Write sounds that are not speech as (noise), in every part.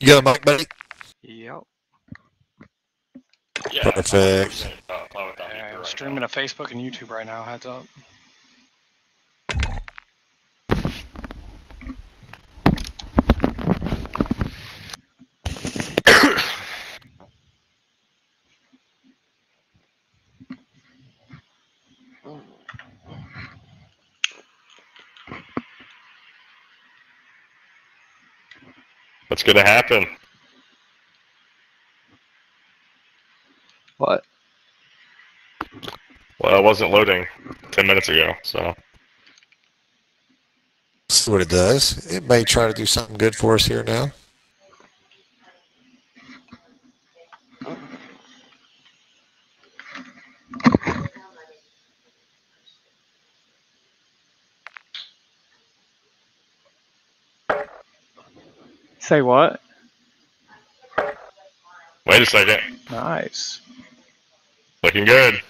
You got a mic, buddy? Yep. Yeah, Perfect. I'm streaming to Facebook and YouTube right now, heads up. What's gonna happen? What? Well, it wasn't loading ten minutes ago, so See what it does. It may try to do something good for us here now. Say what? wait a second. Nice. Looking good.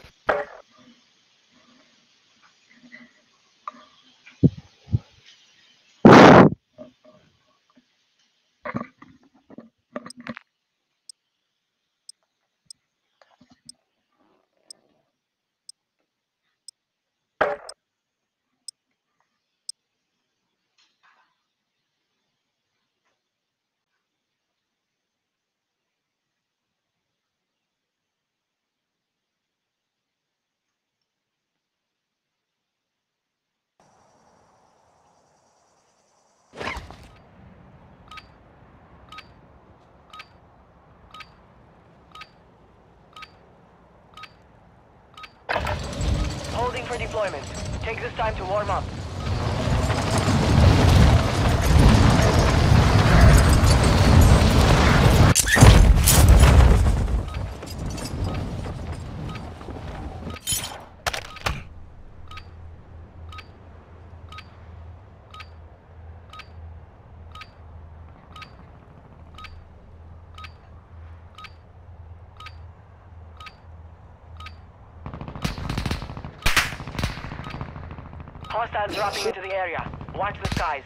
Holding for deployment. Take this time to warm up. Hostiles dropping into the area. Watch the skies.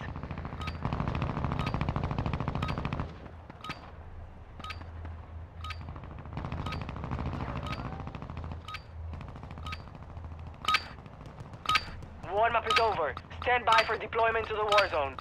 Warm up is over. Stand by for deployment to the war zone.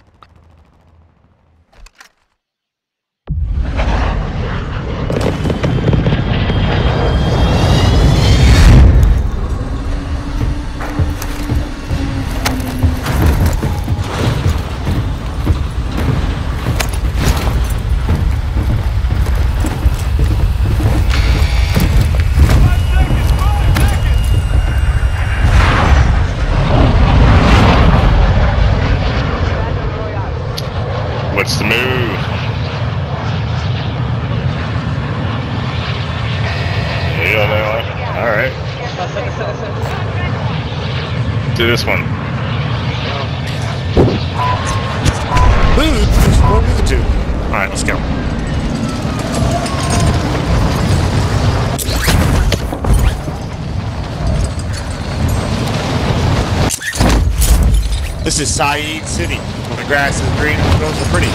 Saeed City. When the grass is green and the girls are pretty.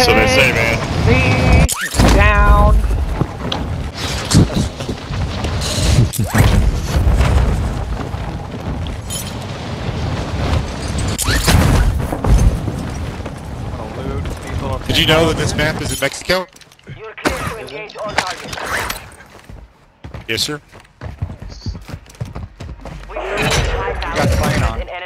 So they say, man. Down. (laughs) Did you know that this map is in Mexico? You're clear to engage all targets. Yes, sir.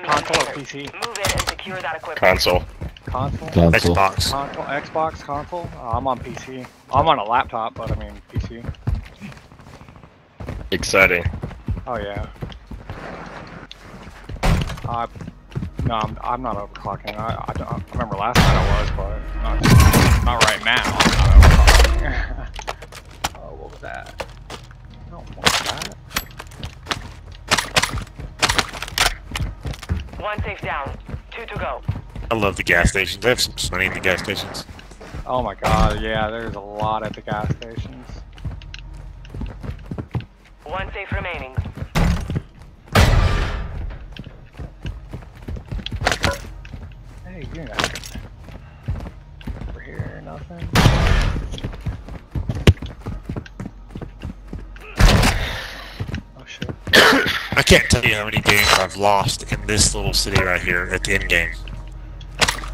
Console or. PC? Move in and secure that equipment. Console. Console? Console. Xbox. Console? Xbox? Console? Uh, I'm on PC. I'm on a laptop, but I mean PC. Exciting. Oh yeah. Uh, no, I'm, I'm not overclocking. I, I, don't- I remember last night I was, but not, not right now. I'm not overclocking. (laughs) oh, what was that? I don't want that. One safe down. Two to go. I love the gas stations. They have some money in the gas stations. Oh my god, yeah, there's a lot at the gas stations. One safe remaining. Hey, you guys. here, nothing. Oh shit. I can't tell you how many games I've lost in this little city right here at the end game.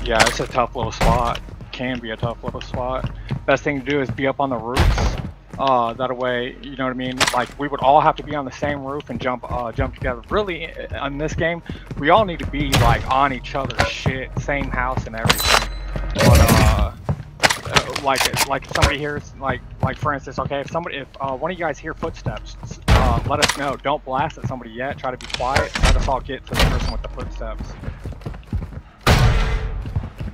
Yeah, it's a tough little spot. Can be a tough little spot. Best thing to do is be up on the roofs. Uh, that way, you know what I mean. Like we would all have to be on the same roof and jump, uh, jump together. Really, i- in this game, we all need to be like on each other's shit, same house and everything. But uh, uh, like like if somebody hears like like for instance, okay, if somebody if uh, one of you guys hear footsteps, uh, let us know. Don't blast at somebody yet. Try to be quiet. Let us all get to the person with the footsteps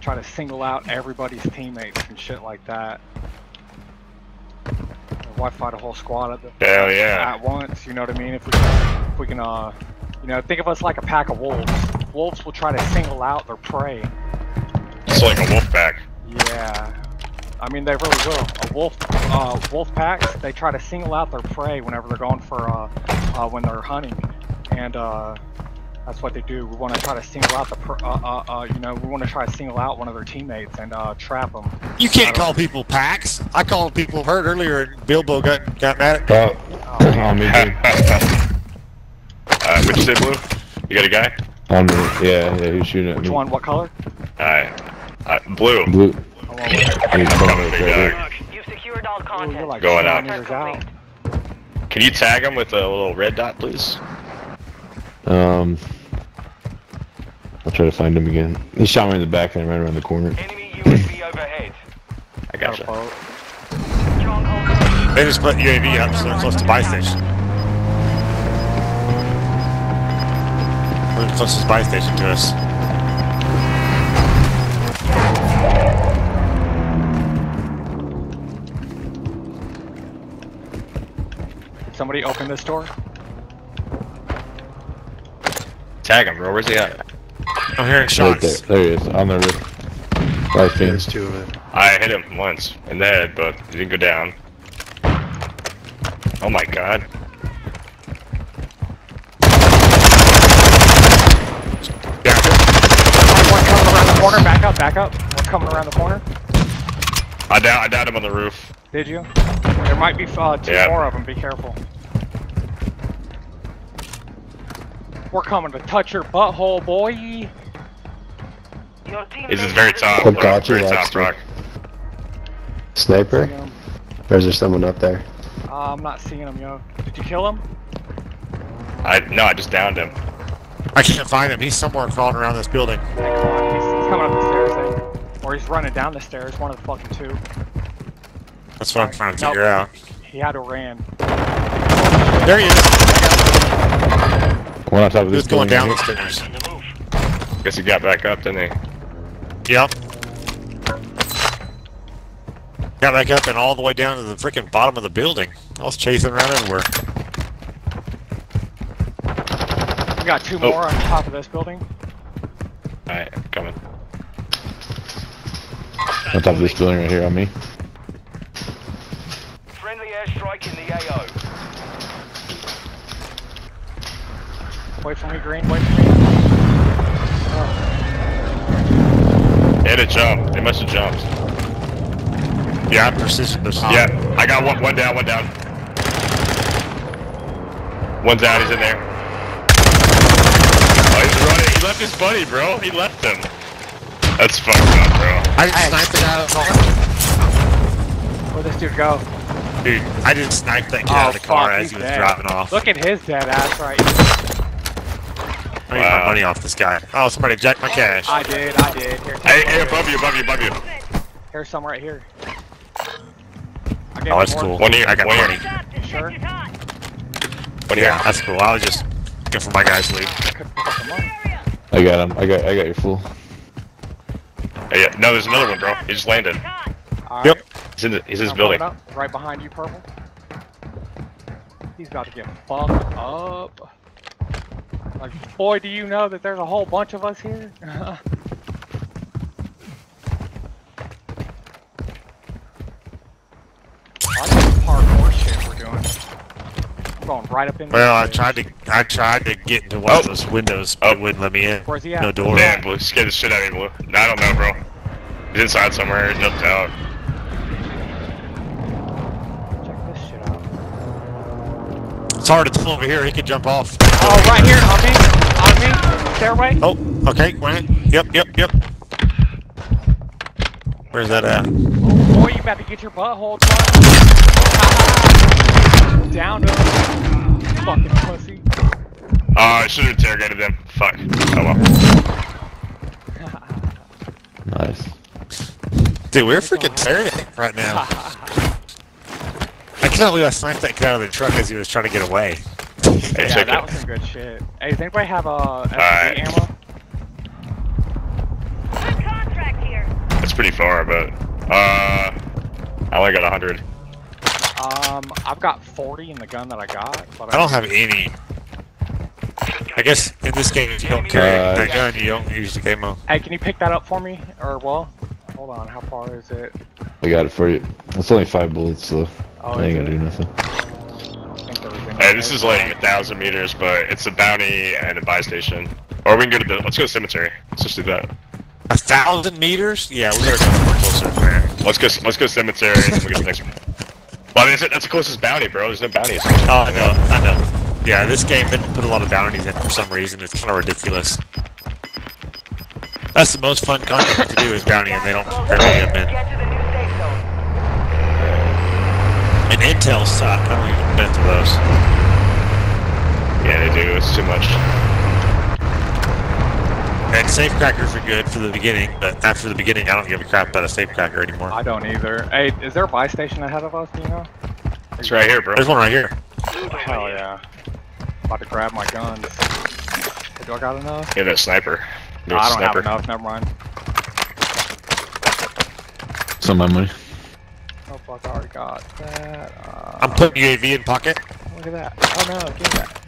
try to single out everybody's teammates and shit like that. Why fight a whole squad at, the, Hell yeah. at once? You know what I mean? If we can, if we can, uh, you know, think of us like a pack of wolves. Wolves will try to single out their prey. It's like a wolf pack. Yeah, I mean they really will. A wolf, uh, wolf packs they try to single out their prey whenever they're going for, uh, uh when they're hunting, and uh, that's what they do. We want to try to single out the, pr- uh, uh, uh, you know, we want to try to single out one of their teammates and uh, trap them. You can't call people packs. I called people hurt earlier and Bilbo got got mad at Oh, oh, me too. (laughs) uh, which say blue? You got a guy? On me. Yeah, yeah, he's shooting at Which me. one? What color? Alright. Uh, blue. Blue. Oh, well. He's Coming, coming right all content. you're like Going out. out. Can you tag him with a little red dot, please? Um, I'll try to find him again. He shot me in the back and ran around the corner. Enemy UAV overhead. I Got a gotcha. boat. Stronghold. They just put UAV up so they're close to buy station. We're the closest buy station to us. Somebody open this door. Tag him, bro. Where's he at? I'm hearing Right shots. there. There he is. On the roof. Right fence. two of it. I hit him once in the head, but he didn't go down. Oh my god. Yeah. One coming around the corner. Back up. Back up. One coming around the corner. I down I downed him on the roof. Did you? There might be uh, two Yeah. more of them. Be careful. We're coming to touch your butthole, boy. Your team He's at very top. What bro. got you, very top, Lobster? Brock. Sniper? Or is there someone up there? uh, I'm not seeing him, yo. Did you kill him? I no, I just downed him. I can't find him. He's somewhere crawling around this building. Hey, come on. He's, he's coming up the stairs, eh? Or he's running down the stairs. One of the fucking two. That's what I'm trying to Nope. figure out. He had to ran. There he is. One on top of He this was going down right the stairs. Guess he got back up, didn't he? Yep. Got back up and all the way down to the freaking bottom of the building. I was chasing around everywhere. We got two Oh. more on top of this building. Alright, coming. here. On top of this building right here on me. Friendly airstrike in the AO. Wait for me, Green. Wait for me. They had a jump. They must have jumped. Yeah, precision this Yeah, I got one, one down, one down. One's out, he's in there. Oh, he's running. He left his buddy, bro. He left him. That's fucked up, bro. I just sniped it out of the. Where'd this dude go? Dude, I just sniped that kid out of the oh, car Oh, fuck, as he was dead. driving off. Look at his dead ass right I need Wow. my money off this guy. Oh, somebody jacked my cash. I did, I did. Here, Hey, hey, here. above you, above you, above you. Here's some right here. I Oh, that's more- cool. One here, I got one here. money. Sure. One Yeah, that's cool. I was just looking for my guy's loot. Could pick up the money. I got him. I got I got your fool. Hey, yeah, no, there's another one, bro. He just landed. All Yep. Right. He's in, the, he's in his building. up, right behind you, purple. He's about to get fucked up. Like, boy, do you know that there's a whole bunch of us here? (laughs) I like the parkour shit we're doing. I'm going right up in Well, I tried to I tried to get into one of Oh. those windows, but Oh. it wouldn't let me in. Where's he at? No door. Damn, Blue, scared the shit out of me, Blue. No, I don't know, bro. He's inside somewhere. He jumped out. It's hard to tell over here. He could jump off. Oh, right here, on me, on me, stairway. Oh, okay, went. Yep, yep, yep. Where's that at? Boy, you about to get your butthole done. (laughs) Down to him. Fucking pussy. Oh, I should have interrogated him. Fuck. Oh well. (laughs) Nice. Dude, we're freaking tearing it right now. (laughs) I cannot believe I sniped that guy out of the truck as he was trying to get away. Hey, (laughs) yeah, that it. was some good shit. Hey, does anybody have uh, SMG Alright. ammo? Good contract here. It's pretty far, but uh, I only got hundred. Um, I've got 40 in the gun that I got, but I don't have any. I guess in this game, if you don't carry Uh, that gun, you don't use the game mode. Hey, can you pick that up for me? Or well, hold on. How far is it? I got it for you. It's only five bullets, so Oh, I ain't gonna do it? nothing. Don't think there was any Hey, this is like a thousand meters, but it's a bounty and a buy station. Or we can go to the. Let's go to cemetery. Let's just do that. A thousand meters? Yeah, we gotta go closer. Let's go. Let's go cemetery. and we get the next one. Well, I mean, that's, that's the closest bounty, bro. There's no bounties. Oh, I know, I know. Yeah, this game didn't put a lot of bounties in for some reason. It's kind of ridiculous. That's the most fun content to do is bounty, and they don't barely have been. Get to the new safe zone. And Intel suck. I don't even been through those. Yeah, they do. It's too much. And safecrackers are good for the beginning, but after the beginning, I don't give a crap about a safecracker anymore. I don't either. Hey, is there a buy station ahead of us? Do you know? It's right here, bro. There's one right here. Hell yeah. About to grab my guns. Hey, do I got enough? Yeah, that sniper. No, There's I a don't sniper. have enough. Never mind. It's on my money. Fuck, I already got that. Uh, I'm putting UAV in pocket. Look at that. Oh no, give me that.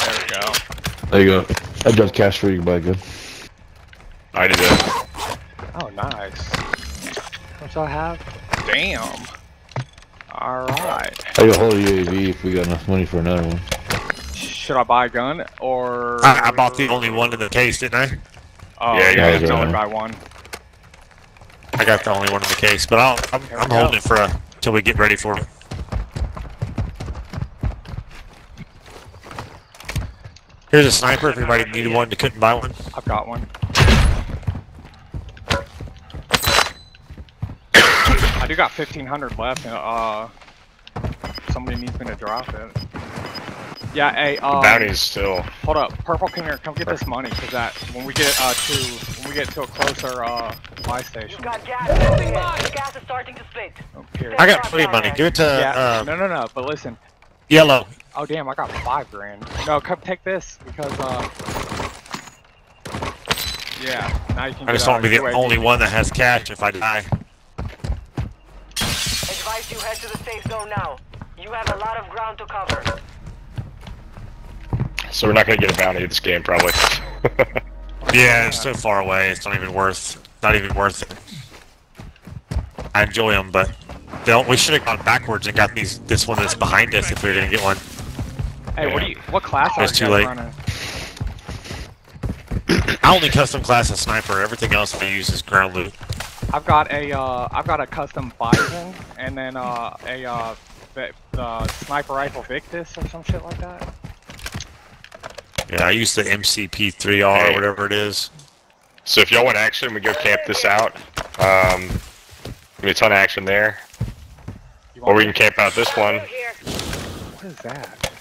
There we go. There you go. I dropped cash for you, buy a gun. I did that. Oh, nice. What do I have? Damn. Alright. I got a whole UAV if we got enough money for another one. Should I buy a gun or? I, I bought the only one in the case, didn't I? Oh, Yeah, yeah, you yeah, got only one. buy one. I got the only one in the case, but I'll, I'm, I'm holding it for a, till we get ready for it. Here's a sniper. If anybody needed one, they couldn't buy one. I've got one. (coughs) I do got 1500 left, and uh, somebody needs me to drop it. Yeah, hey, The um, bounty's still. hold up, purple, come here, come get this money, cause that when we get uh to when we get to a closer uh buy You station. got gas moving in. The gas is starting to split. Oh. I got plenty of money. Give it to Yeah, uh, no, no, no, but listen. yellow. Oh damn, I got five grand. No, come take this because uh. Yeah, now you can. I just get, want to be the UAV. only one that has cash if I die. Advise you head to the safe zone now. You have a lot of ground to cover. So we're not gonna get a bounty this game, probably. (laughs) Yeah, it's so far away. It's not even worth. Not even worth it. I enjoy them, but don't. We should have gone backwards and got these. This one that's behind us if we were gonna get one. Hey, what do you? What class are you too late. running? (clears throat) I only custom class a sniper. Everything else I use is ground loot. I've got a uh, I've got a custom Bison and then uh, a uh, the, the sniper rifle Victus or some shit like that. Yeah, I use the MCP3R or whatever it is. So if y'all want action, we go camp this out. Um, be a ton of action there, or we can camp out this one. What is that?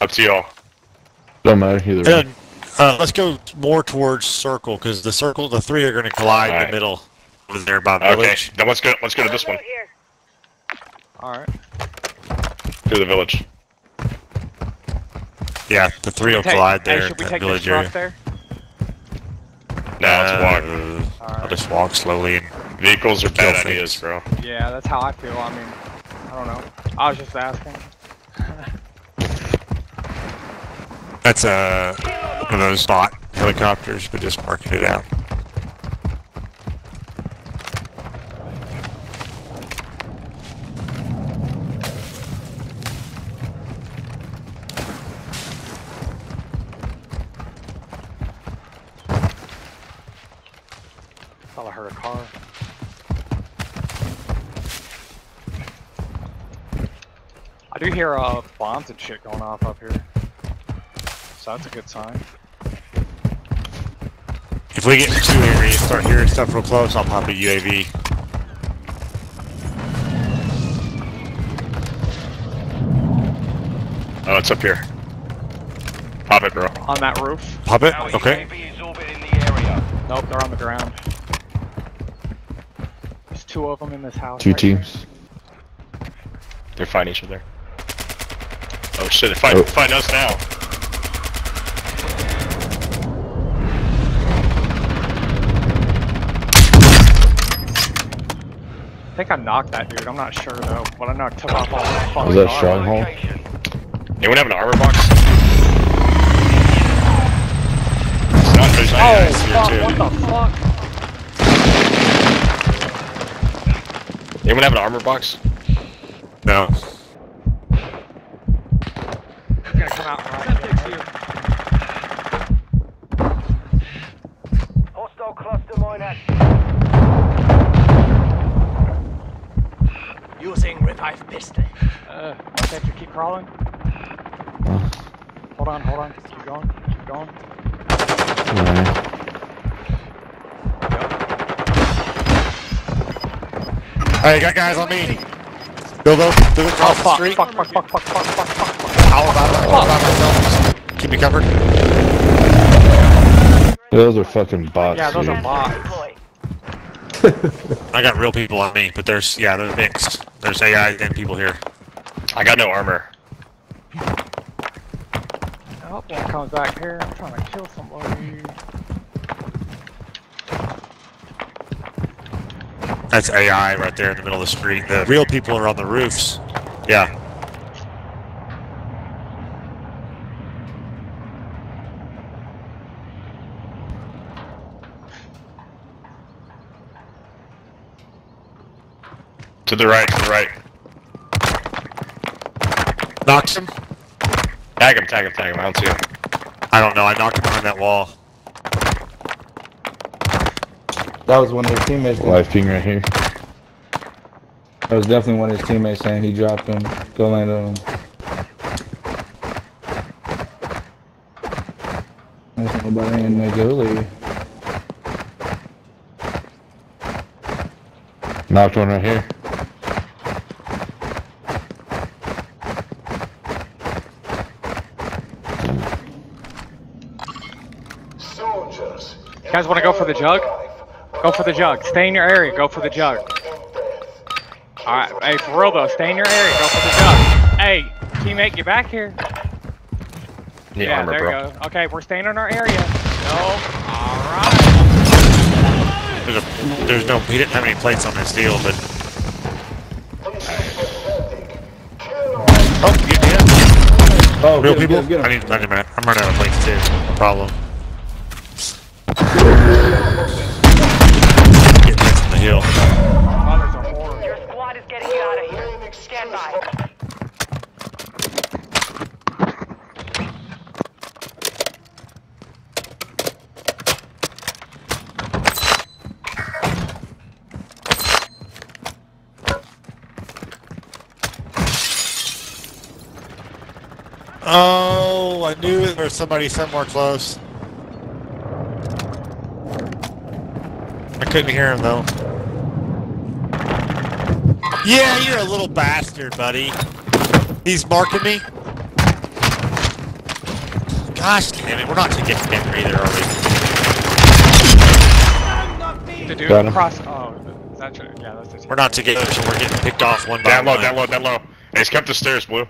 Up to y'all. Don't matter either. way. Then, uh, let's go more towards circle because the circle, the three are going to collide in the middle over there by Okay. village. Then let's go. Let's go to this one. Here. All right. To the village. Yeah, the three will Take- collide hey, there should we take village truck area. there? Now let's walk. All I'll just walk slowly and Vehicles are Kill bad things. ideas, bro. Yeah, that's how I feel. I mean, I don't know. I was just asking. That's uh, one of those bot helicopters, but just marking it out. Hear uh, bombs and shit going off up here. So that's a good sign. If we get too angry and start hearing stuff real close, I'll pop a UAV. Oh, it's up here. Pop it, bro. On that roof. Pop it? Now Okay. UAV is orbiting the area. Nope, they're on the ground. There's two of them in this house. Two right here. teams. They're fighting each other. Oh shit, they're Oh. fighting us now. I think I knocked that dude. I'm not sure though, but I know I took off all his fucking Was that armor. stronghold? Anyone have an armor box? It's not there's Oh, not- fuck, here, what the fuck? Anyone have an armor box? No. Okay, if crawling. Hold on, hold on. Keep going, keep going. Alright. Hey, got guys on me. Bilbo, Bilbo Oh, across the oh, fuck, street. fuck, fuck, fuck, fuck, fuck, fuck, fuck, fuck. All about it. All about ourselves. Keep me covered. Those are fucking bots. Yeah, those dude. are bots. Deploy. (laughs) I got real people on me, but there's, yeah, they're mixed. There's AI and people here. I got no armor. Oh, one comes back here. I'm trying to kill somebody. That's AI right there in the middle of the street. The real people are on the roofs. Yeah. To the right, to the right. Knocked him? Tag him, tag him, tag him. I don't see him. I don't know. I knocked him behind that wall. That was one of his teammates. Live ping right here. That was definitely one of his teammates saying he dropped him. Go land on him. There's nobody in the goalie. Knocked one right here. Guys want to go for the jug? Go for the jug. Stay in your area. Go for the jug. All right. Hey, for real though, stay in your area. Go for the jug. Hey, teammate, get back here. Need yeah, armor, there bro. you go. Okay, we're staying in our area. No. All right. There's, a, there's no, he didn't have any plates on this deal, but. Oh, you get Oh, Real get him, people? get him, I need, I need a. I'm running out of plates too. No problem. Getting this from the hill. Others are horrible. Your squad is getting you out of here. Stand by. Oh, I knew there was somebody somewhere close. I couldn't hear him though. Yeah, you're a little bastard, buddy. He's marking me. Gosh damn it, we're not to get together either, are we? The dude Got him. across. Oh, is that your? Yeah, that's the team. We're not together, so we're getting picked off one by Down low, one. down low, down low. Hey, he's kept the stairs, Blue.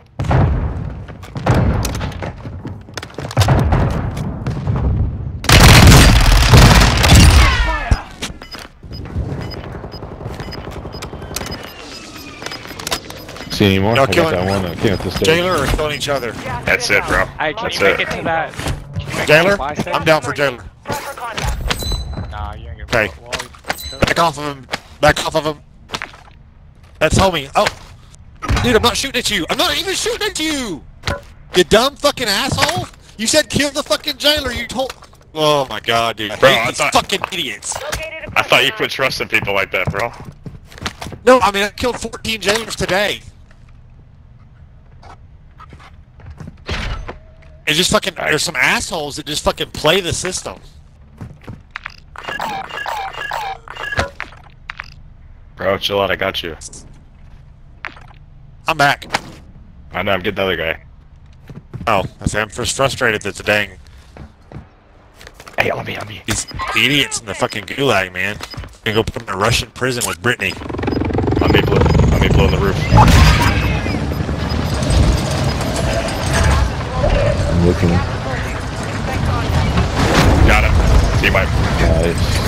See any more? No, I got kill that one that came up the. Jailer or killing each other? Gas That's it, bro. Hey, can That's make it. it to that? Can you make it to Jailer? the buy station? I'm down for Jailer. Prep for contact. Nah, you ain't gonna. Okay. Well, you could. Back off of him. Back off of him. That's homie. Oh. Dude, I'm not shooting at you. I'm not even shooting at you. You dumb fucking asshole. You said kill the fucking jailer. You told. Oh my god, dude. I Bro, hate I these thought- fucking idiots. Located a I thought you cluster quit trusting people like that, bro. No, I mean, I killed 14 jailers today. It's just fucking. There's some assholes that just fucking play the system. Bro, chill out. I got you. I'm back. I know. I'm getting the other guy. Oh, I say I'm just frustrated that the dang Hey, on me, on me. these idiots in the fucking gulag, man. Gonna go put them in a Russian prison with Brittany. On me, blue. On me, on the roof. I'm looking. Got him. See my. Nice.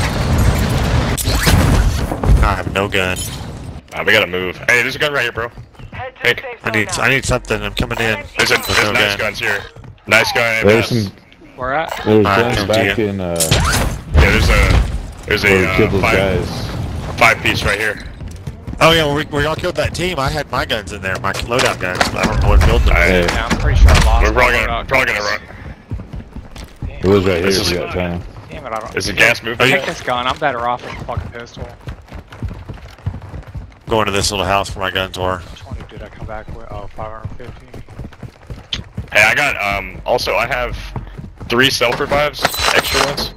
I have no gun. Uh, we gotta move. Hey, there's a gun right here, bro. Hey, I need. I need something. I'm coming in. There's, a, With there's no nice gun. guns here. Nice gun. There's MS. some. Where at? There's Alright, guns back in. Uh, Yeah, there's a. There's where a uh, five, guys. five piece right here. Oh yeah, well, we, we all killed that team. I had my guns in there, my loadout guns. I don't know what build them. Alright. Hey, Yeah, I'm pretty sure I lost. We're probably gonna, probably gonna guns. run. it was right here. This if is- you got time. Damn it, I don't. Is the gas moving? Take this gun. I'm better off with a fucking pistol. Going to this little house where my guns were. Which one did I come back with? Oh, 550. Hey, I got, um, also, I have three self revives, extra ones.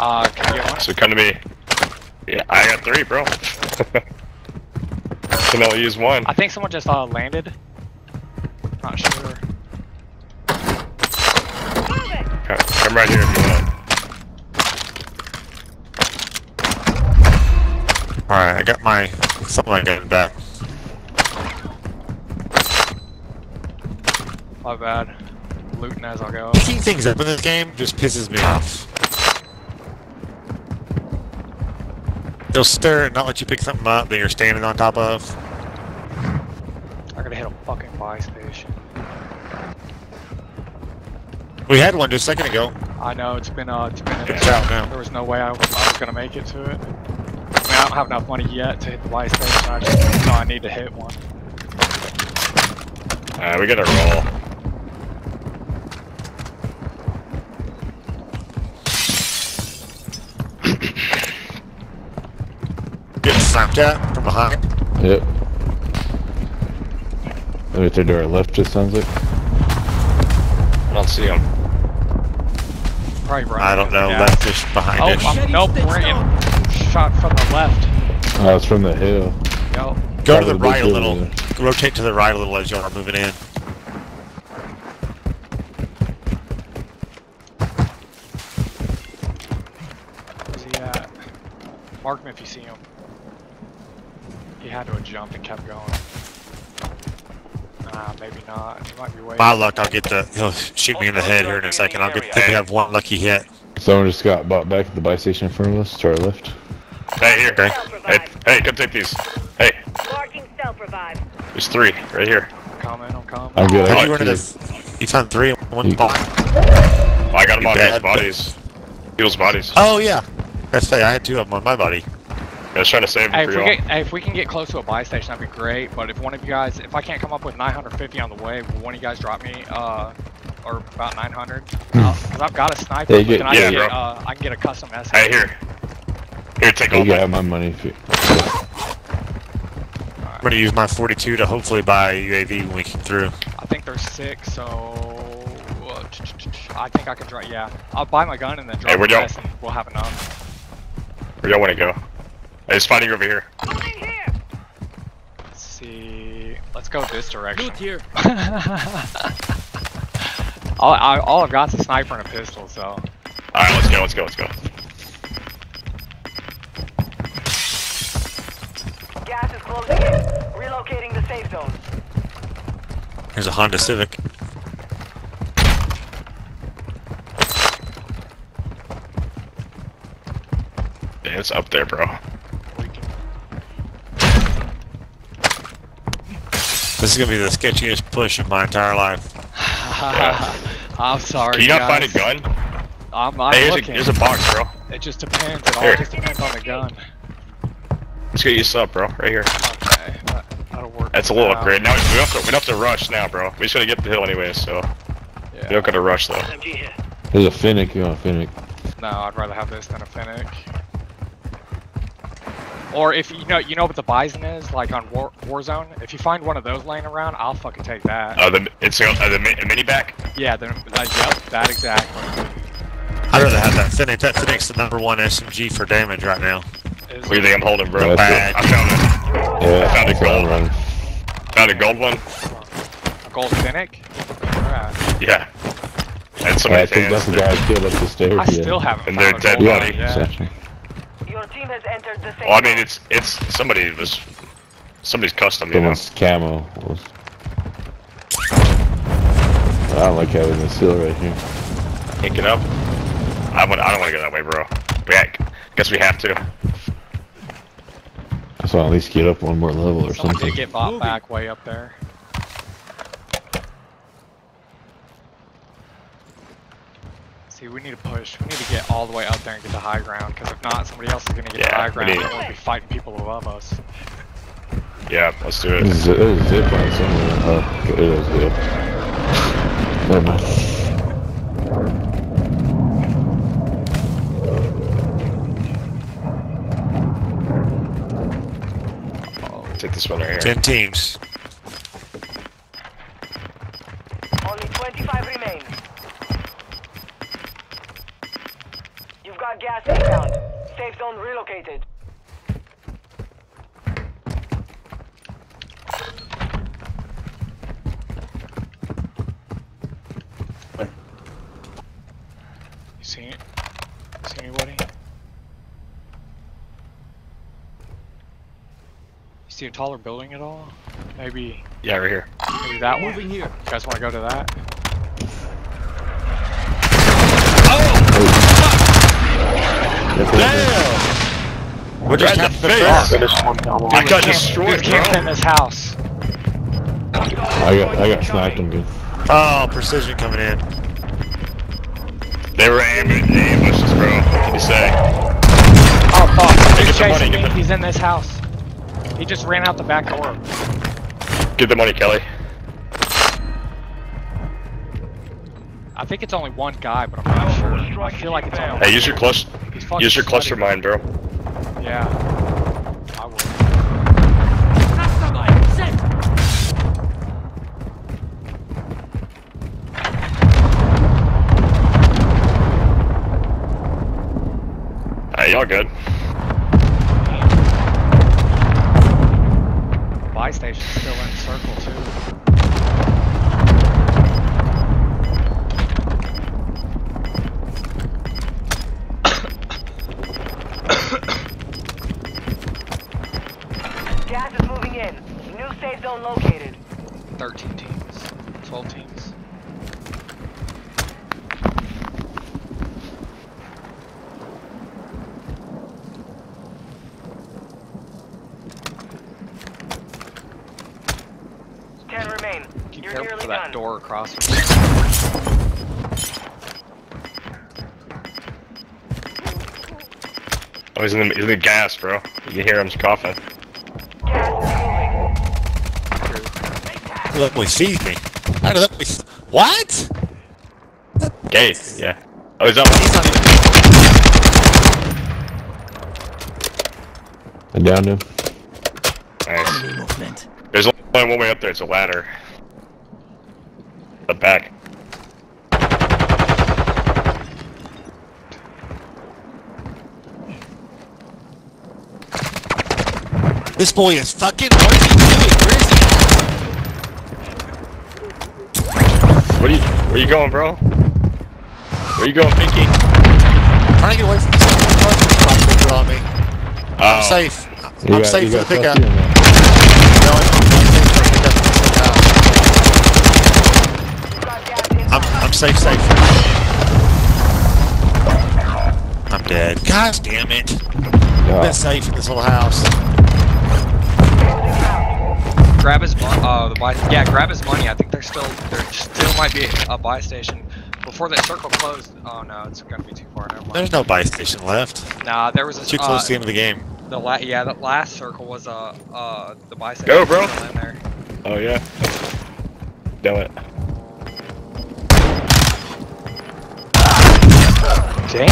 Uh, can you get one? So come to me. Yeah, I got three, bro. (laughs) Can only use one. I think someone just uh, landed. Not sure. Come, come right here if you want. All right, I got my some of my gun back. My bad. Looting as I go. Picking things up in this game just pisses me off. They'll stare and not let you pick something up that you're standing on top of. I gotta hit a fucking buy station. We had one just a second ago. I know it's been uh, it's been. It's out now. There was no way I was, I was gonna make it to it. I mean, I don't have enough money yet to hit the buy station. I just know I need to hit one. Uh, we gotta roll. Getting snapped at from behind. Yep. Right there to our left, it sounds like. I don't see him. Probably right. I don't know. Yeah. Leftish behind Oh, it. I'm, nope. We're in. Shot from the left. Oh, it's from the hill. Yep. Go to the right a little. over Rotate to the right a little as y'all are moving in. Where's he? Mark him if you see him. He had to have jumped and kept going. Nah, maybe not. He might be waiting. My luck, I'll get the. He'll shoot me in the head here in a second. I'll get. Think we have one lucky hit. Someone just got bought back at the buy station in front of us, to our left. Hey, here. Okay. Hey, hey, come take these. Hey, Marking self-revive. there's three right here. I'm coming, I'm coming. I'm good. How'd I you run got into two. this? You found three in one You- Oh, I got them You on bad people's bodies. People's bodies. Oh yeah. That's right. I had two of them on my body. I was trying to save Hey, for if we, y'all. hey, if we can get close to a buy station, that'd be great. But if one of you guys, if I can't come up with 950 on the way, will one of you guys drop me, uh, or about 900? Because I've got a sniper. Yeah, get- then I yeah, can get, uh, I can get a custom S. Hey, here. Here, take You all can my. have my money if you. I'm gonna use my 42 to hopefully buy a UAV when we come through. I think there's six, so uh, I think I can drop. Yeah, I'll buy my gun and then drop where'd the rest, and we'll have enough. Where y'all want to go? Hey, it's fighting over here. Let's see. Let's go this direction. here. (laughs) all, I, all I've got is a sniper and a pistol, so All right, let's go. Let's go. Let's go. Gas is closing in. Relocating the safe zone. There's a Honda Civic. Yeah, it's up there, bro. This is gonna be the sketchiest push of my entire life. (sighs) I'm sorry. Can you not find a gun? I'm, I'm Hey, here's a, here's a box, bro. It just depends. It all Here. just depends on the gun. Let's get you sub, bro. Right here. Okay, that, that'll work. That's a little now. upgrade. Now we don't have to, we don't have to rush now, bro. We just gotta get the hill anyway, so we Yeah. don't gotta rush though. There's a Fennec. You want a Fennec? No, I'd rather have this than a Fennec. Or if you know, you know what the Bison is like on War Warzone. If you find one of those laying around, I'll fucking take that. Oh, the it's uh, the mi- Minibak. yeah, then like, yep, that exactly. I'd rather have that Phoenix. That Phoenix the number one SMG for damage right now. Is- What do you think I'm holding, bro? Yeah, I found it. Yeah, I found a that's what I'm gold. running. Found a gold one. A gold Fennec? Alright. Yeah. And I think that's hands. the guy I killed up the stairs. I yeah. still haven't And they're found a dead body. one, Yeah. actually. Your team has entered the safe Well, I mean, it's it's somebody was somebody's custom, you know. Someone's camo was. I don't like having the seal right here. Can't get up. I would. I don't want to go that way, bro. But yeah, guess we have to. I saw at least get up one more level or Someone something. did get bought back way up there. See, we need to push. We need to get all the way up there and get the high ground, because if not, somebody else is going to get the high ground need- and we'll be fighting people above us. Yeah, let's do it. There's a, zip line somewhere. Oh, it is good. Never mind. Oh, take this one right here. Ten teams. Only 25 remain. Got gas inbound. Safe zone relocated. You see it? See anybody? You see a taller building at all? Maybe, Yeah, right here. maybe that one? Moving here. You guys want to go to that? Damn! What just in happened the to face. I got destroyed, Dude camped bro. in this house. I got I got sniped. I'm good. Oh, precision coming in. They were am- ambushes, bro. What can you say? Oh fuck! Hey, He's get the money, chasing me. He's in this house. He just ran out the back door. Get the money, Kelly. I think it's only one guy, but I'm not sure. I feel like it's only. Hey, use your cluster. Fucking Use your cluster mine, bro. Yeah. I will. Hey, y'all good? Buy station's still in circle too. Across. Oh, he's in the, he's in the gas, bro. You can hear him coughing. Gas is moving. Let me see me. How did that? What? Gay, yeah. Oh, he's up. He's not. I downed him. Nice. There's only one way up there. It's a ladder. The back. This boy is fucking. What is he doing? Where is he? What are you? Where you going, bro? Where are you going, Pinky? trying to get away from this fucking spot draw me. Oh, I'm safe. I'm got- safe for the got pickup. trusty in there. No, I'm safe for the pickup. You've got gas inbound. I'm, I'm safe, safe. I'm dead. God damn it. I've Oh, been safe in this little house. Grab his money. Oh, the buy. Yeah, grab his money. I think there's still there still might be a buy station before that circle closed. Oh no, it's gonna be too far. Never mind. There's no buy station left. Nah, there was a Too uh, close to the end of the game. The la- yeah, the last circle was uh uh the buy station. Go, bro. In there. oh yeah. Do it. Damn.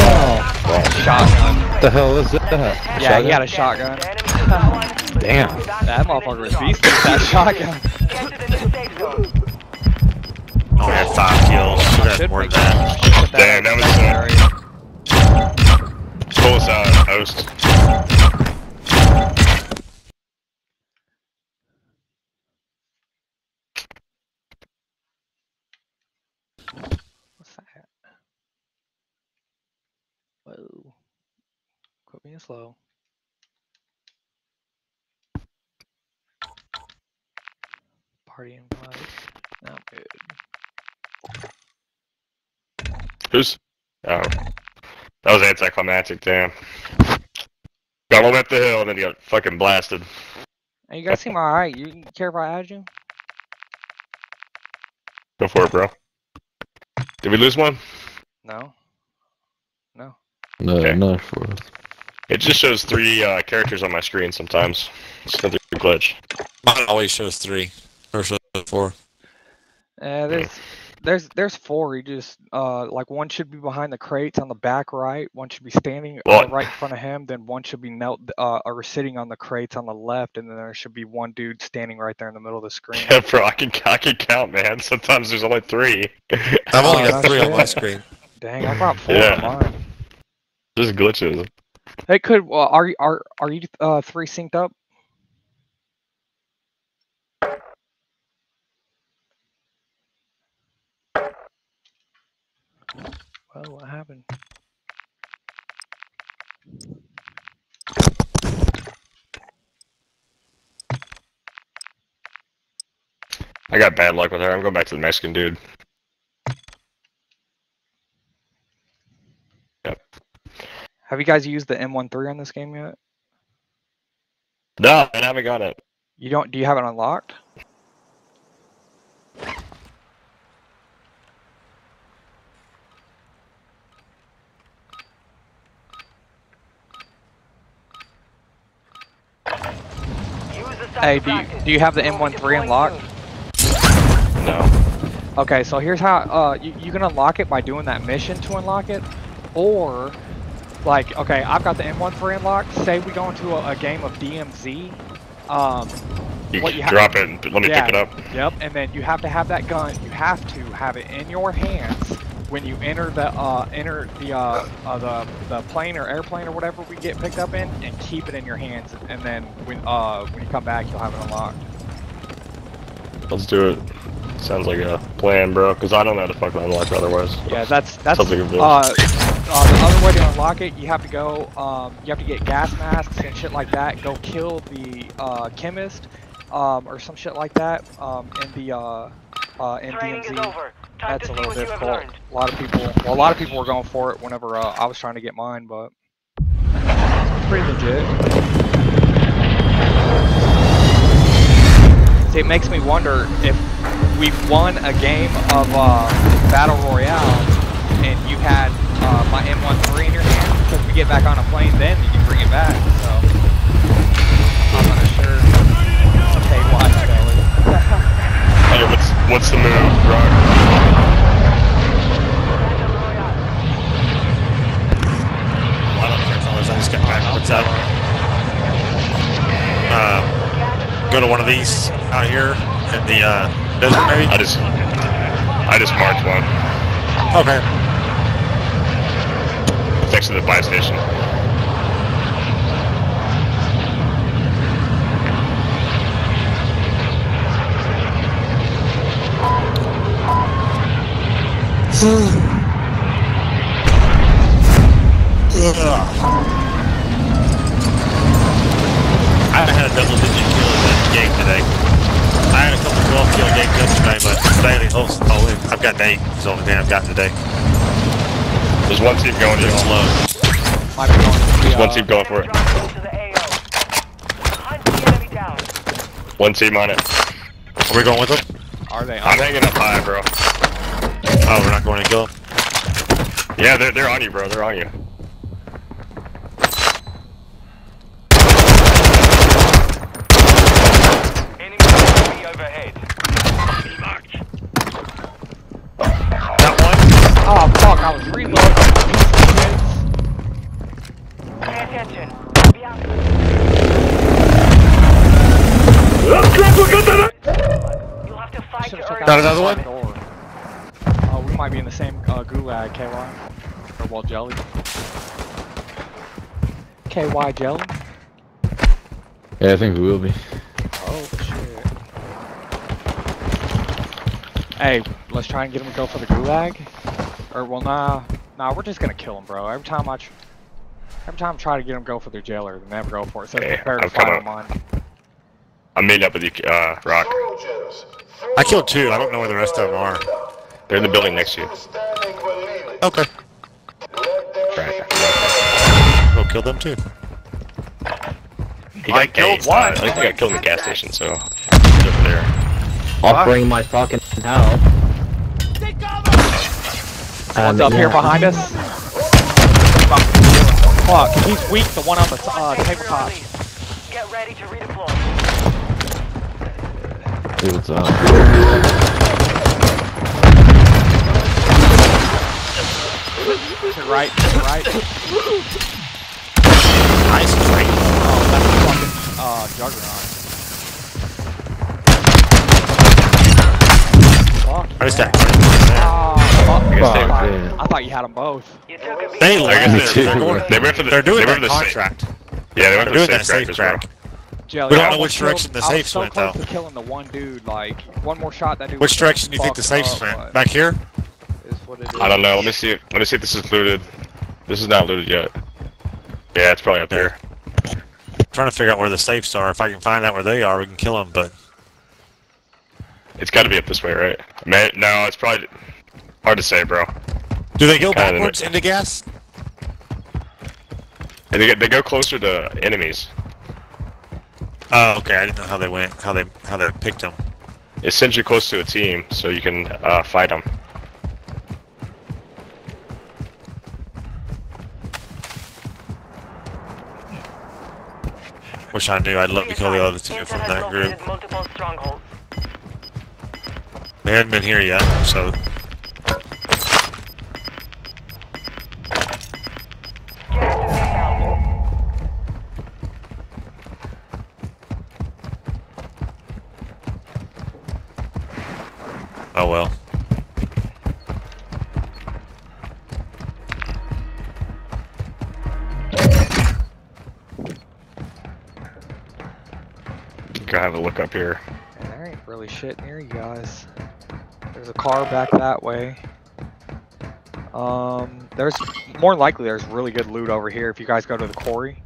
Shotgun. what the hell is that? Yeah, he Shotgun? had a shotgun. Damn. That motherfucker was beasting with that shotgun. Oh, Get to the new safe zone. Only had five kills. Should have more than that. Damn, that was, secondary. Pull us out, host. What's that? Whoa. Quit being slow. Party invite. I'm good. Who's? Oh. That was anticlimactic, damn. Got him up the hill and then he got fucking blasted. Hey, you guys seem alright. You care if I add you? Go for it, bro. Did we lose one? No. No, Okay. not for us. It just shows three uh, characters on my screen sometimes. It's another glitch. Mine always shows three. Or shows four. Uh, there's there's there's four. You just uh like one should be behind the crates on the back right. One should be standing uh, right in front of him. Then one should be knelt uh or sitting on the crates on the left, and then there should be one dude standing right there in the middle of the screen. (laughs) Yeah, bro, I can I can count, man. Sometimes there's only three. I've only Oh, got three on my screen. Dang, I brought four Yeah. on mine. Just glitches. It could. Well, are you are are you uh three synced up? Well, what happened? I got bad luck with her. I'm going back to the Mexican dude. Have you guys used the M13 on this game yet? No, I haven't got it. You don't? Do you have it unlocked? Use the site Hey, do you do you have the M13 unlocked? No. Okay, so here's how uh you, you can unlock it by doing that mission to unlock it, or like okay, I've got the M13 unlocked. Say we go into a, a game of DMZ. Um, You What can you ha- drop it and let me Yeah. pick it up. Yep, and then you have to have that gun. You have to have it in your hands when you enter the uh, enter the uh, uh, the the plane or airplane or whatever we get picked up in, and keep it in your hands. And then when uh when you come back, you'll have it unlocked. Let's do it. Sounds like a plan, bro. Because I don't know how to fucking unlock it otherwise. Yeah, that's that's Sounds like a bitch. Uh, the other way to unlock it. You have to go. Um, you have to get gas masks and shit like that. Go kill the uh, chemist, um, or some shit like that. Um, in the uh, uh, in Training is DMZ. over. Time That's to a see little what difficult. A lot of people, well, a lot of people were going for it whenever uh, I was trying to get mine, but it's pretty legit. See, it makes me wonder if we've won a game of uh, Battle Royale and you had uh, my M13 in your hand, because we get back on a plane then you can bring it back, so I'm not sure. Okay, watch, Kelly. (laughs) Hey, what's what's the move, bro? Well, I don't care as long as I just get back. What's up? Uh, go to one of these out here in the uh, desert, maybe? I just I just marked one. Okay. Next to the buy station. I had a double digit kill in that game today. I had a couple 12 kill games yesterday, but today, oh, oh, I've got eight. It's the only thing I've gotten today. There's one team going to It's low. Might be going to the, There's one team going for it. Drop close to the AO. Hunt the enemy down. One team on it. Are we going with them? Are they? I'm hanging up high, bro. Oh, we're not going to kill them? Yeah, they're they're on you, bro. They're on you. Enemy UAV overhead. That one? Oh fuck! I was reloading. Pay attention. Be out. You'll have to fight to earn Got another one? front. Oh, we might be in the same uh, gulag, KY. Or well, jelly. KY jelly? Yeah, I think we will be. Oh shit. Hey, let's try and get him to go for the gulag. Or well, nah, nah, we're just gonna kill him, bro. Every time I, tr- every time I try to get him to go for their jailer, they never go for it. So Hey, prepare to fight coming. on mine. I'm meeting up with you, uh, Rock. I killed two. I don't know where the rest of them are. They're in the building next to you. Okay. Right. We'll kill them too. He I got killed killed. one. Uh, I think he got killed in the gas station, so he's over there. Offering my fucking help. One's up here behind us. Fuck, he's weak. The one on the uh, tabletop. Get ready to redeploy. See what's up. To right, to right. Nice trade. Oh, that's a fucking uh, juggernaut. Fuck. I just got. Oh, fuck. I guess they- I, thought, yeah. I thought you had them both. You took a beat. They I left. guess they're, They're, they went for the. they're doing they went that for the contract. Yeah, they went They're for doing the safe safe crack as well. Crack. Jelly, We don't I know which direction killed- the I was safes so went, close though. to killing the one dude. Like one more shot, that dude. Which direction do you think the fucked safes up, went? Back here? is what it is. I don't know. Let me see. Let me see if this is looted. This is not looted yet. Yeah, it's probably up there. trying to figure out where the safes are. If I can find out where they are, we can kill them. But It's got to be up this way, right? Man, no, it's probably hard to say, bro. do they go Kinda backwards the- into gas? And they get they go closer to enemies. Oh, okay. I didn't know how they went. How they how they picked them. It sends you close to a team, so you can uh, fight them. Wish I knew. I'd love to kill the other two Intel from that group. multiple strongholds. They hadn't been here yet, so Get to the south. Oh well. Go have a look up here. There ain't really shit near you guys. There's a car back that way. Um, there's more likely there's really good loot over here if you guys go to the quarry.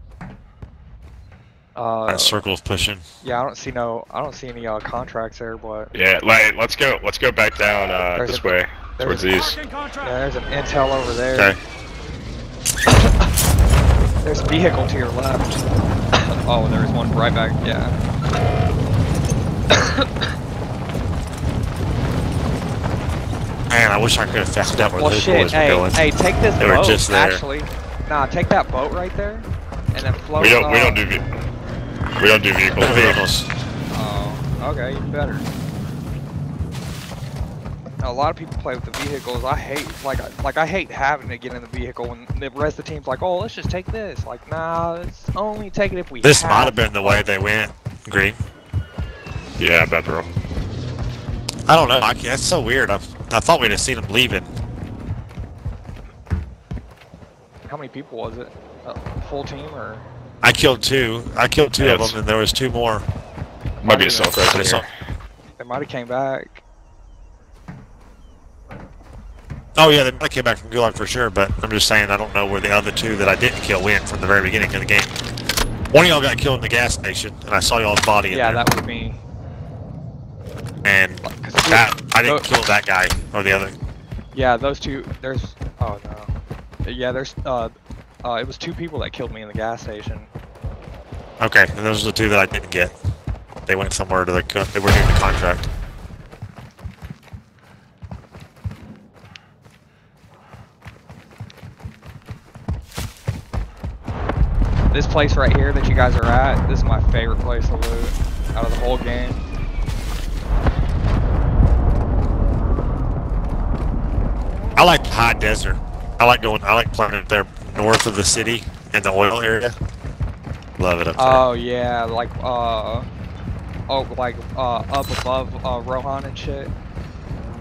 Uh, That circle's pushing. yeah, I don't see no, I don't see any uh, contracts there, but Yeah, like, let's go. Let's go back down uh, There's this a- way there's towards a- these. yeah, there's an intel over there. Okay. (laughs) There's a vehicle to your left. (coughs) oh, there's one right back. Yeah. (coughs) Man, I wish I could have found out where Well, those shit. boys were Hey, going. hey, take this They were boat. just there. Actually, nah, take that boat right there, and then float. We don't. We don't do. Ve- We don't do vehicles. (laughs) No vehicles. Oh, okay, you better. A lot of people play with the vehicles. I hate, like, I- like I hate having to get in the vehicle when the rest of the team's like, "Oh, let's just take this." Like, nah, it's only take it if we. This have might have been the way they went. Green. Yeah, bad bro. I don't know. I, that's so weird. I, I thought we'd have seen them leaving. How many people was it? A full team or? I killed two. I killed two Yeah, of them, and there was two more. Might be a self I right here. They might have came back. Oh yeah, they might have came back from Gulag for sure. But I'm just saying I don't know where the other two that I didn't kill went from the very beginning of the game. One of y'all got killed in the gas station, and I saw y'all's body in Yeah, that was me. And that I didn't kill that guy or the other. Yeah, those two. There's. Oh no. Yeah, there's. Uh, uh, it was two people that killed me in the gas station. Okay, and those are the two that I didn't get. They went somewhere to the. They were doing the contract. This place right here that you guys are at, this is my favorite place to loot out of the whole game. I like the high desert. I like going. I like playing up there north of the city in the oil area. Love it up there. Oh yeah, like uh, oh, like uh, up above uh, Rohan and shit?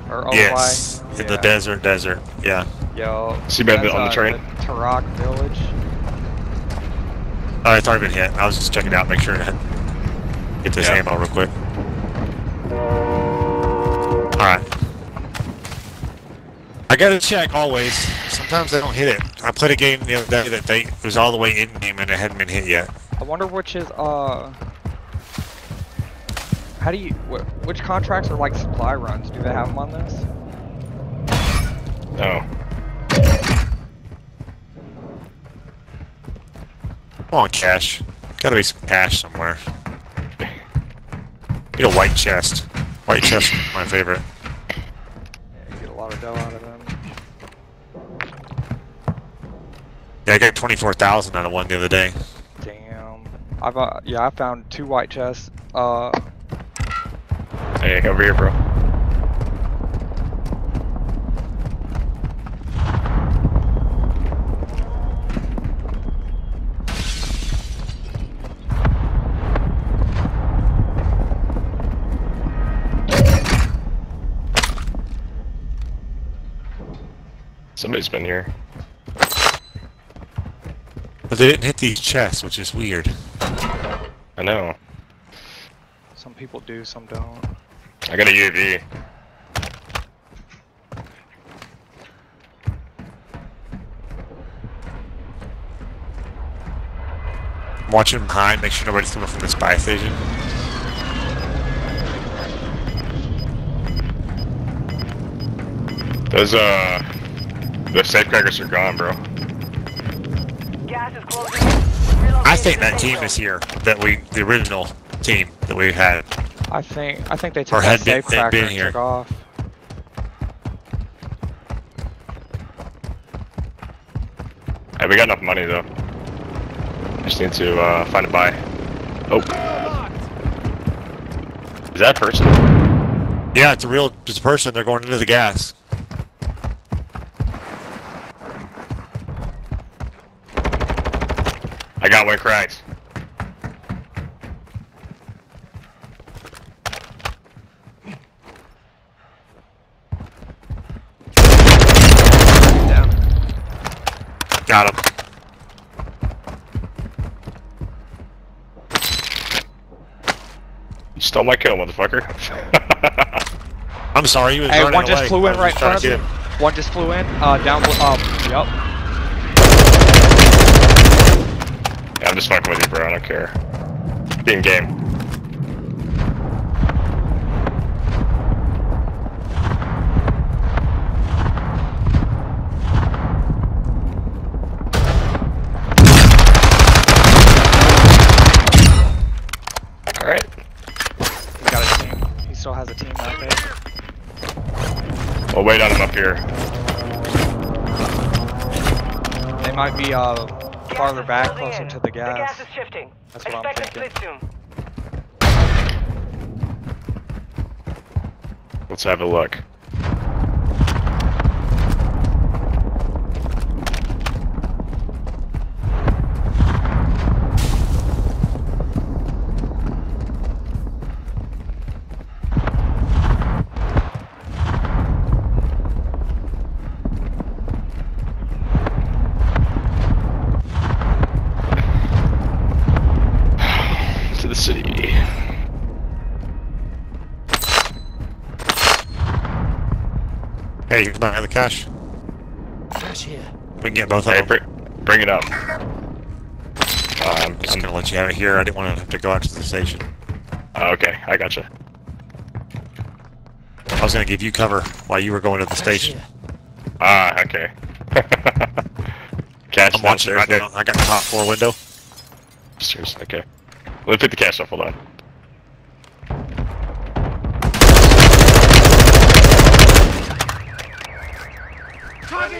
Or Ojai? Yes, in the desert, desert. Yeah. Yo. See me on the- that's, on the uh, train? Taraq village. Oh, it's already been hit. I was just checking it out, make sure (laughs) to get this Yeah. ammo real quick. Alright. I gotta check always. Sometimes I don't hit it. I played a game the other day that they it was all the way in game and it hadn't been hit yet. I wonder which is uh. How do you? Wh- which contracts are like supply runs? Do they have them on this? Oh. Come on, cash. Gotta be some cash somewhere. Get a white chest. White chest is my favorite. Yeah, you get a lot of dough out of them. Yeah, I got 24,000 out of one the other day. Damn. I've uh, yeah, I found two white chests. Uh, Hey, over here, bro. Somebody's been here. But they didn't hit these chests, which is weird. I know. some people do, some don't. I got a UV. I'm watching behind, make sure nobody's coming from the buy station. Those, uh... The safecrackers are gone, bro. Gas is closing. I think that team is here. That we, the original team that we had. I think I think they Or took had that been- they'd cracker been here. took off. Hey, we got enough money, though. Just need to, uh, find a buy. Oh. Is that a person? Yeah, it's a real, it's a person. They're going into the gas. I got one cracked. Got him. You stole my kill, motherfucker. (laughs) I'm sorry, he was Hey, running one just away. flew in right in front of get me. him. One just flew in. Uh, down. bel- Um. Yep. yeah, I'm just fucking with you, bro. I don't care. Being game. Wait on him up here. They might be uh farther back, closer in. to the The gas gas. is shifting. That's what I'm Expect a thinking. split soon. Let's have a look. to the city. Hey, you can buy the cash. Cash here. We can get both of Hey, them. br- bring it up. Um, I'm just gonna let you have it here. I didn't want to have to go out to the station. oh, okay, I gotcha. I was gonna give you cover while you were going to the Cash station. here. Ah, okay. (laughs) cash I'm watching right downstairs, now. I got the top floor window. Upstairs, okay. Let me pick the cash up, hold on.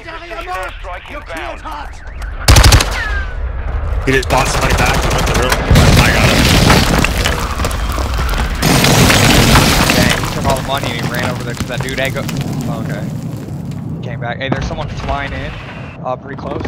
Target area You're cleared hot. He just bought somebody back and went to the room. I got it. Dang, he took all the money and he ran over there to that dude. Hey, go. Oh, okay. Came back. Hey, there's someone flying in. Uh, pretty close.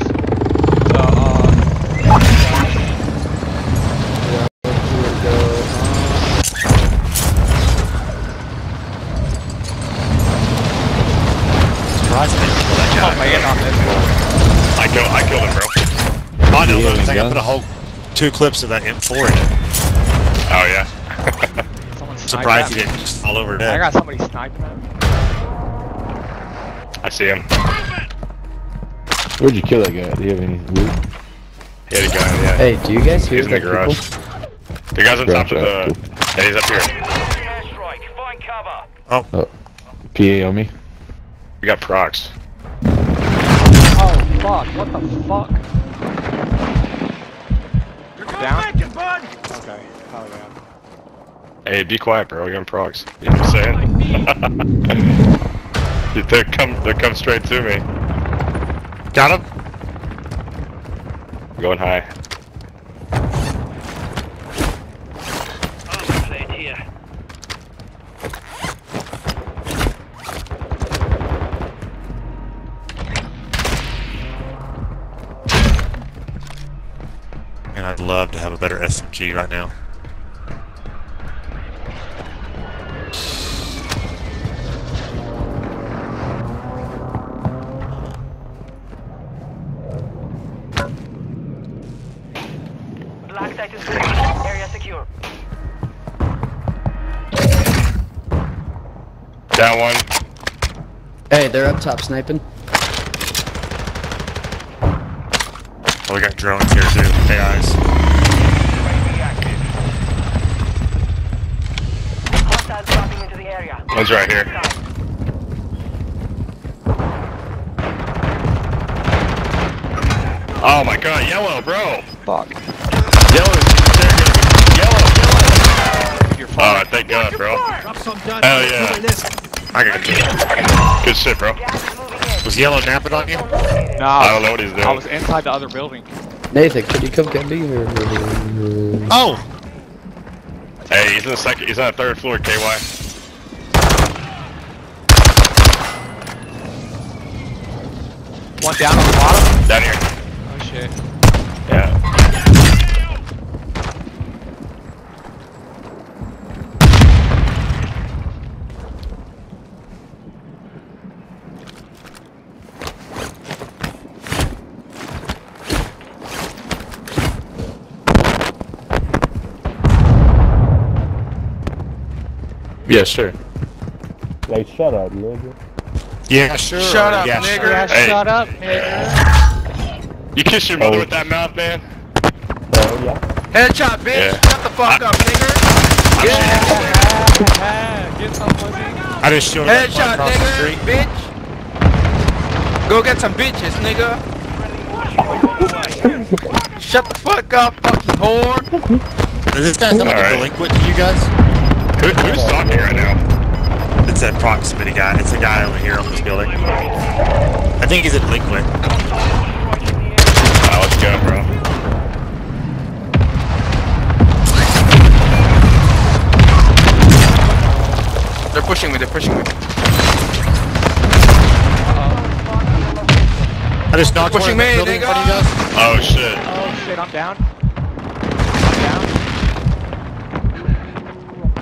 I killed him, bro. Oh, no, no, I think I put a whole two clips of that M4 in it. Oh yeah. Someone I'm sniped surprised he didn't just fall over there. I got somebody sniping at me. I see him. Where'd you kill that guy? Do you have any loot? He had a gun, yeah. Hey, do you guys hear He's in the that garage. people? The guy's on top of Garage, the. Yeah, he's up here. Airstrike. Find cover. Oh, PA on me. We got procs. Fuck! What the fuck? Down. Okay. Oh yeah. Hey, be quiet, bro. You're on procs. You know what I'm saying? (laughs) they come. They come straight to me. Got him? I'm going high. Love to have a better SMG right now. Black site is clear. Area secure. Down one. Hey, they're up top sniping. Oh, we got drones here too. AIs. Hostiles dropping into the area. One's right here. Oh my god, yellow, bro. Fuck. Yellow is they're gonna be yellow, yellow. You're Oh, fine. thank God, bro. Drop some done. Hell yeah. I got you. Good shit, bro. Gas is moving in. Was yellow napping on you? No, I don't know what he's doing. I was inside the other building. Nathan, could you come get me? Or... Oh! Hey, he's in the second. He's on the third floor, KY. One down on the bottom. Down here. Oh shit. Yeah. Yeah, sure. Like, shut up, nigga. Yeah, sure. Shut up, yeah, nigger. Sure. Yeah, Hey. shut up, nigga. You kiss your mother oh. with that mouth, man. Oh, yeah. Headshot, bitch. Yeah. Shut the fuck up, nigger. Yeah, get some pussy. I just showed up Headshot, across the nigger. street. Bitch. Go get some bitches, nigga. Shut the fuck up, fucking whore. Does this guy sound like Alright. a delinquent to you guys? Who, who's talking right now? It's that proximity guy. It's a guy over here on this building. I think he's a Liquid. Let's go, bro. They're pushing me, they're pushing me. I just knocked Pushing one in me, the building in nigga. front of you guys. Oh shit. Oh shit, I'm down. I'm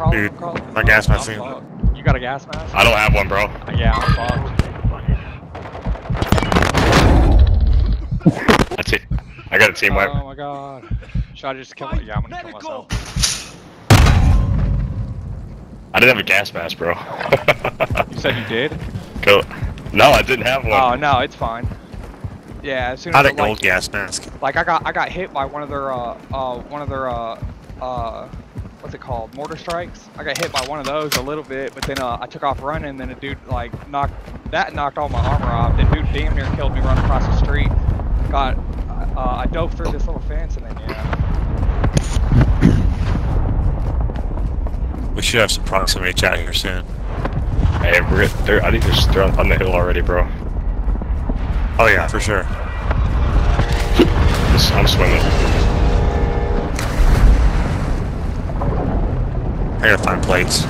down. Dude, my gas mask I'm thing. fucked. You got a gas mask? I don't have one, bro. Yeah, I'm fucked. That's it. I got a team wipe. Oh my god. Should I just kill my- Yeah, I'm gonna kill myself. I didn't have a gas mask, bro. You said you did? (laughs) Go. No, I didn't have one. Oh no, it's fine. Yeah, as soon I as had a it, gold gas mask. like I got I got hit by one of their uh uh one of their uh uh what's it called mortar strikes. I got hit by one of those a little bit, but then uh, I took off running. And then a dude like knocked that knocked all my armor off. Then dude damn near killed me running across the street. Got uh, I dove through this little fence and then yeah. We should have some proximity chat here soon. Hey, we're, they're, I think they're, they're on, on the hill already, bro. Oh yeah, for sure. I'm swimming. I gotta find plates.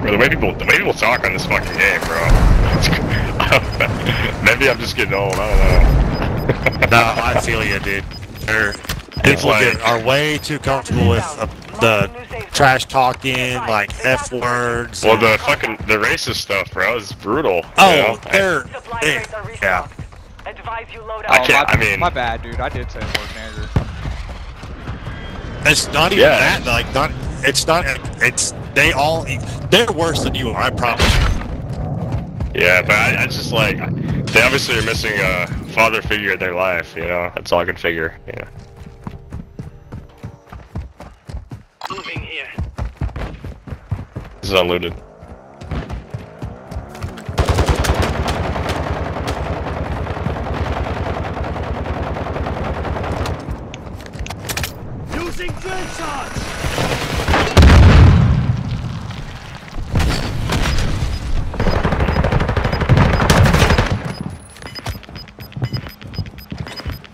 Bro, the way people, the way people talk on this fucking game, bro. (laughs) Maybe I'm just getting old. I don't know. (laughs) No, I feel you, dude. They're, It's people like- get, are way too comfortable with uh, the trash talking, like F words. Well, the fucking the racist stuff, bro, is brutal. you oh, know? They're they're yeah. Restocked. Advise you load I up. can't- my, I mean- my bad, dude. I did say the word nigger. It's not even Yeah. that. Like not. It's not. It's they all. They're worse than you are. I promise. Yeah, but I, I just like they obviously are missing a father figure in their life. You know, that's all I can figure. Yeah. Moving here. This is unlooted. Using gunshots.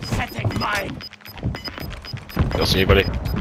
Setting mine. You'll see anybody?